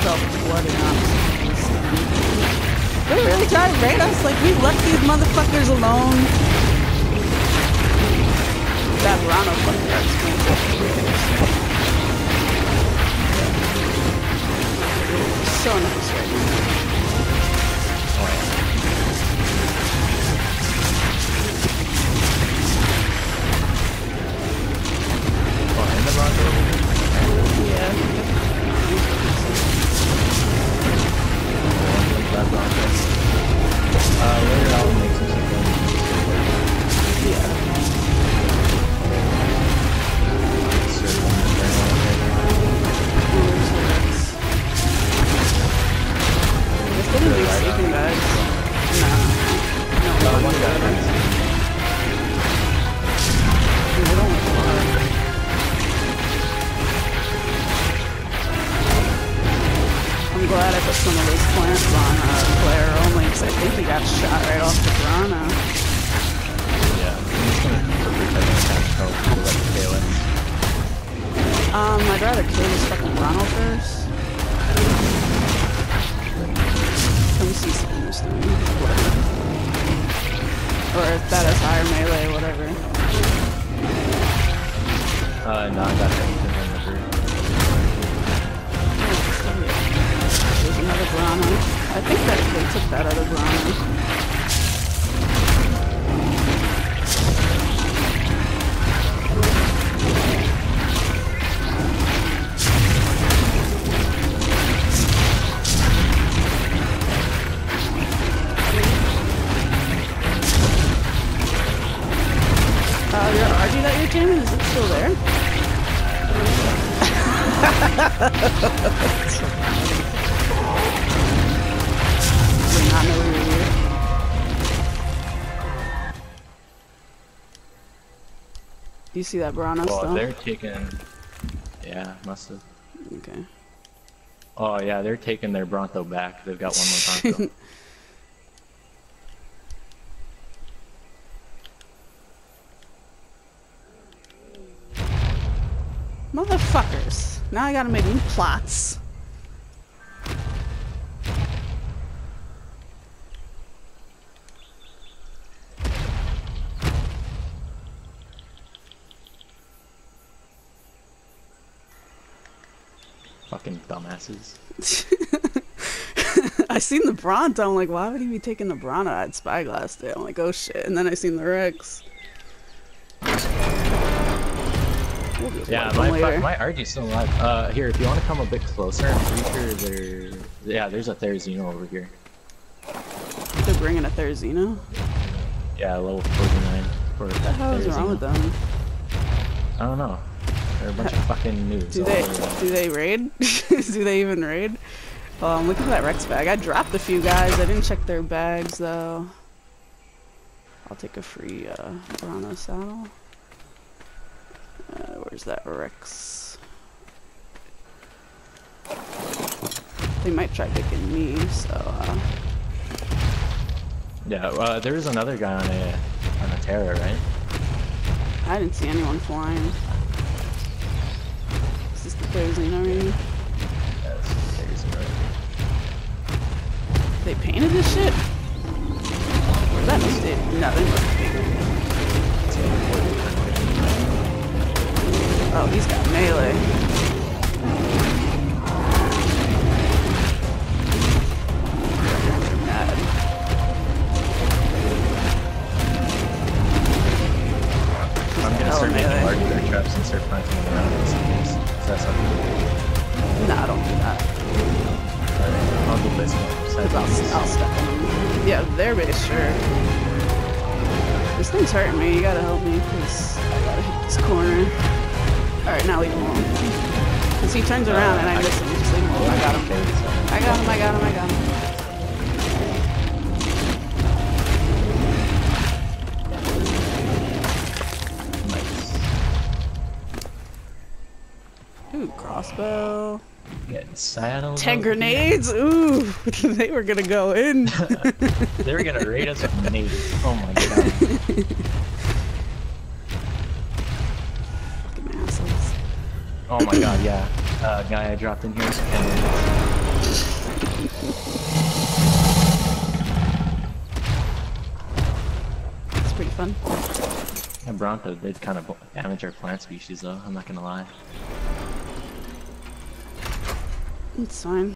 himself blood. They really tried to raid us? Like, we left these motherfuckers alone. That Rano fucker, that's. So nice right now. rather kill this fucking Ronald first. Come see Spinus thing. Or if that is higher melee, whatever. Uh, no, I got it. You see that Brana oh, they're taking... Yeah, must have. Okay. Oh yeah, they're taking their Bronto back. They've got one more Bronto. Motherfuckers. Now I gotta make new plots. Fucking dumbasses. I seen the Bronto. I'm like, why would he be taking the Bronto at Spyglass Day? I'm like, oh shit. And then I seen the Rex. We'll just Yeah, my, later. my RG's still alive. Uh, here, if you want to come a bit closer, I'm pretty sure there. Yeah, there's a Therizino over here. They're bringing a Therizino. Yeah, level 49 for What the hell is wrong with them? I don't know. They're a bunch of fucking noobs. Do they do they raid? do they even raid? Um, looking at that Rex bag. I dropped a few guys. I didn't check their bags though. I'll take a free uh, Bronto saddle. Where's that Rex? They might try picking me, so uh, Yeah, uh, there was another guy on a on a Terra, right? I didn't see anyone flying. Is this the Therizino maybe? Yes, Therizino. They painted this shit? Or is that mistake? No, they must have painted it. Gonna hell start making melee. large bear traps and start planting them around just in case. Is that something? Nah, don't do that. Alright, I'll go place one. I'll. I'll step on them. Yeah, their base, sure. This thing's hurting me. You gotta help me, because I gotta hit this corner. Alright, now leave him alone. Because he turns around and I uh, miss him. Just leave him alone. I got him. I got him, I got him, I got him. Crossbow. Getting saddles. Ten grenades? Ooh, they were gonna go in. they were gonna raid us with nades. Oh my god. Fucking assholes. Oh my god, yeah. Uh, guy I dropped in here. It's pretty fun. yeah, Bronto did kind of damage our plant species though, I'm not gonna lie. It's fine.